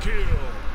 Kill.